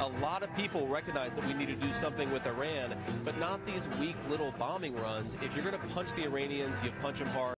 a lot of people recognize that we need to do something with Iran, but not these weak little bombing runs. If you're going to punch the Iranians, you punch them hard.